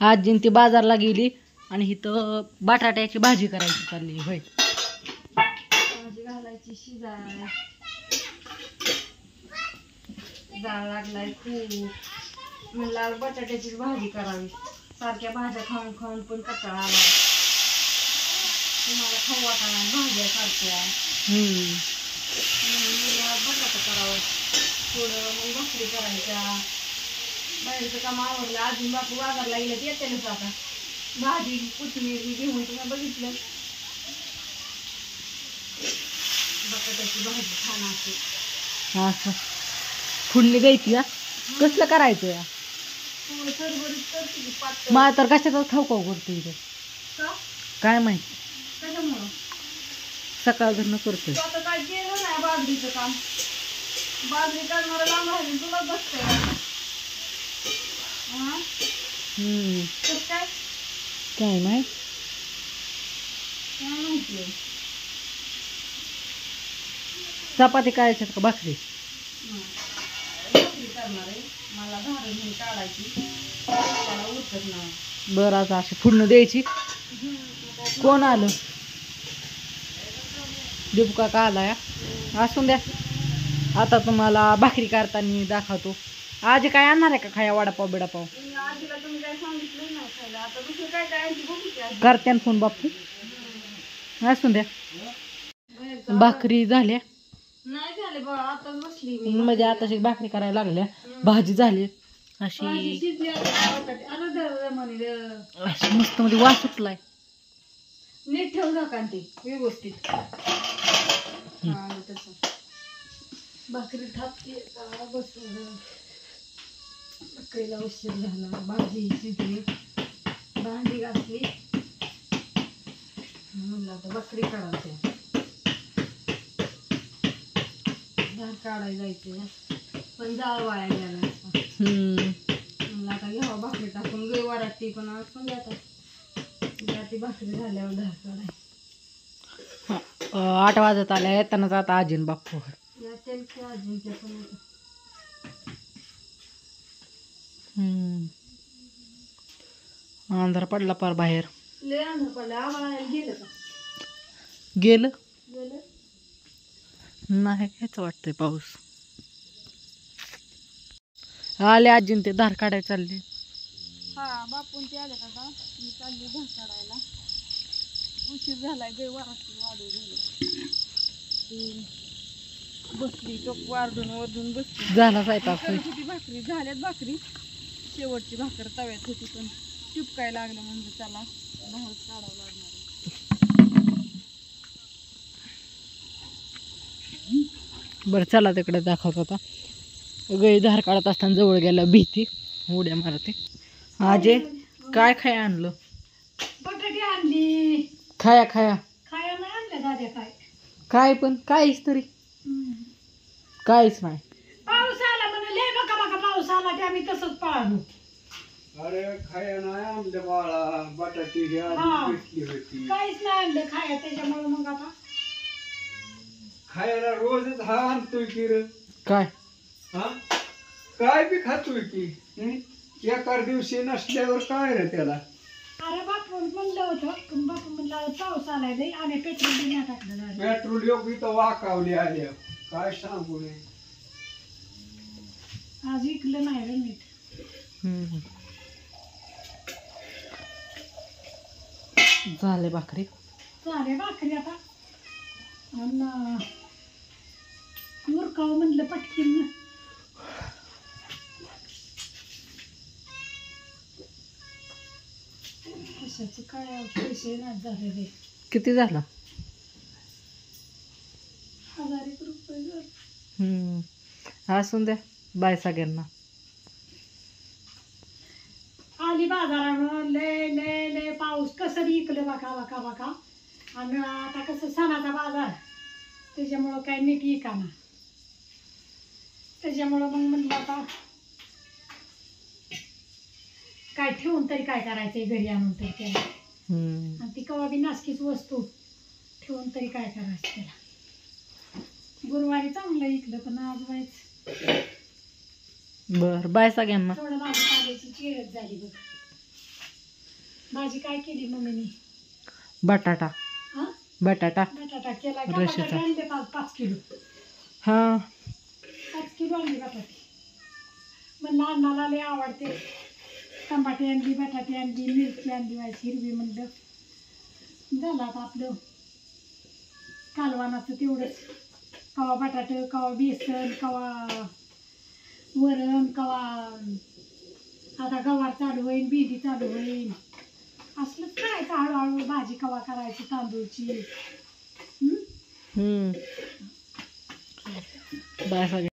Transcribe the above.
आजीन ती बाजारला गेली आणि इथं बटाट्याची भाजी करायची चालली होय. भाजी घालायची शिजाय. जाळ लागलाय खूप. म्हणलं बटाट्याची भाजी करावी. सारख्या भाज्या खाऊन खाऊन पण कंटाळा आला तुम्हाला खाऊ वाटाणा भाज्या सारख्या. बटाटा करावं. थोडं मग भाकरी करायच्या. बाहेरचं काम आवडलं अजून बापू बाजारला गेले ते येतेच आता. भाजी कोथिंबीर घेऊन तुम्ही बघितलं. बटाट्याची भाजी छान असते. असं. फुडणी द्यायची का कसलं करायचं या? करते मला तर कशाचाच खाऊ खाऊ करतो इथं. का? काय माहीत? सकाळ धरणं करतोय तू आता काय केलं नाही बाजरीचं काम? बाजरी करणारं लांब राहिले तुला बसतंय. काय काय माहीत? चपाती करायच्यात का भाकरी? मला धारण काढायची. त्याला उरकत नाही. बरं आता अशी फुडणं द्यायची. कोण आलं? दीपू काका आलाय? असून द्या. आता तुम्हाला भाकरी करताना दाखवतो. आज काय आणणार आहे का खाया वडापाव बिडापाव? आजीला तुम्ही काय सांगितलं नाही खायला. आता दुसरं काय काय आणखी बघू की आजी. करत्यान फोन बापू. असून द्या बाहेरचं भाकरी झाल्या. नाही झाले बा आताच बसली मी. म्हणजे आता भाकरी करायला लागल्या. भाजी झाली. भाजी अशी शिजली आता आलं म्हणे. अशी मस्त मध्ये वास सुटलाय. नीट ठेव नका ते व्यवस्थित. हा तसं भाकरी थापते बसवलं भाकरीला उशीर झाला. भाजी शिजली. भांडी घातली म्हणलं आता भाकरी काढायची. धार काढायला जायचे. पण जाळ वाया गेला म्हणलं आता घ्यावा भाकरी टाकून. गई वाटते पण आज पण जातात. ती भाकरी झाल्यावर धार काढाय आठ वाजत आल्या येतानाच आता आजीन बापू या तेलच्या अजिंक्य पण आता हम्म अंधार पडला पार बाहेर. गेलं नाही हेच वाटतंय पाऊस. आले आजीन ते धार काढायला चालले. हा बापून ते आले का मी चालली धार काढायला. उशीर झालाय गै वाराची वाढू झाली बसली टोक वारडून वरडून बसली. झाला होती भाकरी? झाल्यात भाकरी. शेवटची भाकर तव्यात होती पण चिपकाय लागलं म्हणजे त्याला बाहेर काढावं लागणार. बरं चला तिकडे दाखवत होता गई धार काढत असताना जवळ गेला भीती उड्या मारते. आजे काय खाया आणलं? बटाटी आणली. खाया खाया. खाया नाही आणल्या दाद्या काय. काय पण काहीच तरी. काहीच नाही पाऊस आला म्हणे लय बघा बघा आला ते आम्ही तसंच पाळलो. अरे खाया नाही आणलं बाळा. बटाटी हा. आधी होती. काहीच नाही आणलं खाया त्याच्यामुळे मग आता. खायला रोजच हा आणतोय की रे. काय? हा? काय बी खातोय की. हं? एका दिवशी नसल्यावर काय रे त्याला? अरे बापू म्हणलं होतं. बापू म्हणलं पाऊस आलाय लय आणि पेट्रोल टाकलं. पेट्रोल योग इथं वाकावली आल्या काय सांगू नये आज विकलं नाही रे हम्म. झाले भाकरी. चालेल भाकरी आता. आणि मुरकाव म्हणलं पटकीन. ना कशाचे काय पैसे नाही झाले किती झाला? हजार एक रुपये झाले. हम्म. असून द्या. बाय सगळ्यांना. आली बाजारानं लय लय लय पाऊस. कसं बी इकलं बका बका बका आणि आता कसं सणाचा बाजार त्याच्यामुळं काय नीट इकाना. त्याच्यामुळं मग म्हणलं आता काय ठेवून तरी काय करायचंय घरी आणून तरी त्याला. आणि ती कवा बी नासकीच वस्तू ठेवून तरी काय करायचं त्याला. गुरुवारी चांगलं इकलं पण आज व्हायचं बर बाय सगळ्यांना. थोडं माझी चिरत झाली बघ. भाजी काय केली मम्मीने? बटाटा. हा? बटाटा. बटाटा केला का रशाचा. बटाटे आणले पाच पाच किलो. हा. पाच किलो आणली बटाटे. म्हणलं अण्णाला लय आवडते. टमाटे आणली बटाटे आणली मिरची आणली व्हायची हिरवी म्हणलं. झालं आता आपलं. कालवानाचं तेवढंच. कवा बटाटे कवा बेसन कवा वरण कवा आता गवार चालू होईल भेंडी चालू होईल असलंच करायचं हळूहळू भाजी कवा करायची तांदूळची. बाय